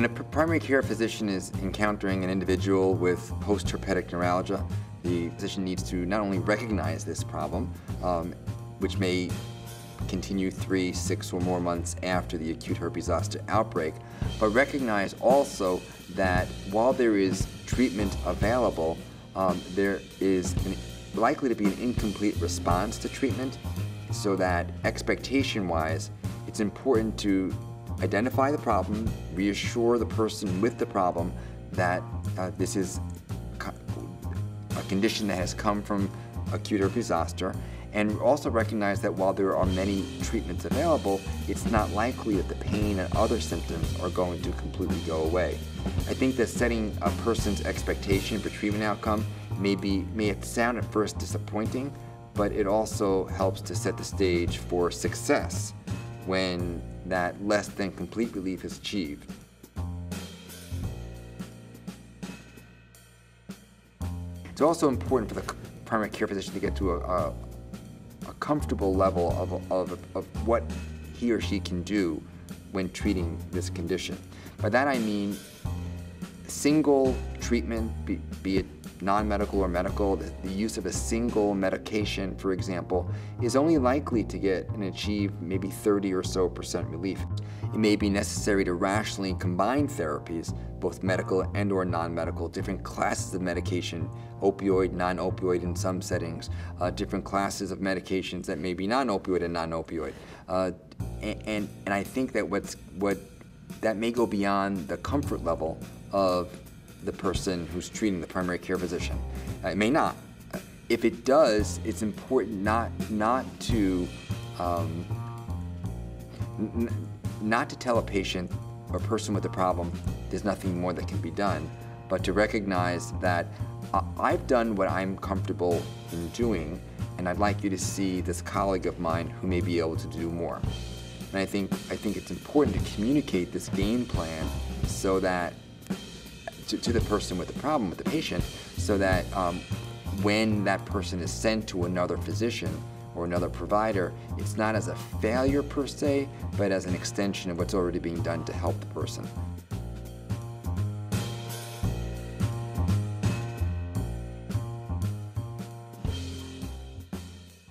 When a primary care physician is encountering an individual with post-herpetic neuralgia, the physician needs to not only recognize this problem, um, which may continue three, six, or more months after the acute herpes zoster outbreak, but recognize also that while there is treatment available, um, there is an, likely to be an incomplete response to treatment, so that expectation-wise, it's important to identify the problem, reassure the person with the problem that uh, this is a condition that has come from acute herpes zoster, and also recognize that while there are many treatments available, it's not likely that the pain and other symptoms are going to completely go away. I think that setting a person's expectation for treatment outcome may, be, may sound at first disappointing, but it also helps to set the stage for success when that less than complete relief is achieved. It's also important for the primary care physician to get to a, a, a comfortable level of, of, of what he or she can do when treating this condition. By that I mean single treatment, be, be it non-medical or medical, the, the, use of a single medication, for example, is only likely to get and achieve maybe 30 or so percent relief. It may be necessary to rationally combine therapies, both medical and or non-medical, different classes of medication, opioid, non-opioid in some settings, uh, different classes of medications that may be non-opioid and non-opioid. Uh, and, and, and I think that what's, what, that may go beyond the comfort level of the person who's treating the primary care physician. Uh, it may not. If it does, it's important not not to um, not to tell a patient or person with a problem there's nothing more that can be done, but to recognize that I've done what I'm comfortable in doing, and I'd like you to see this colleague of mine who may be able to do more. And I think I think it's important to communicate this game plan so that to, to the person with the problem, with the patient, so that um, when that person is sent to another physician or another provider, it's not as a failure per se, but as an extension of what's already being done to help the person.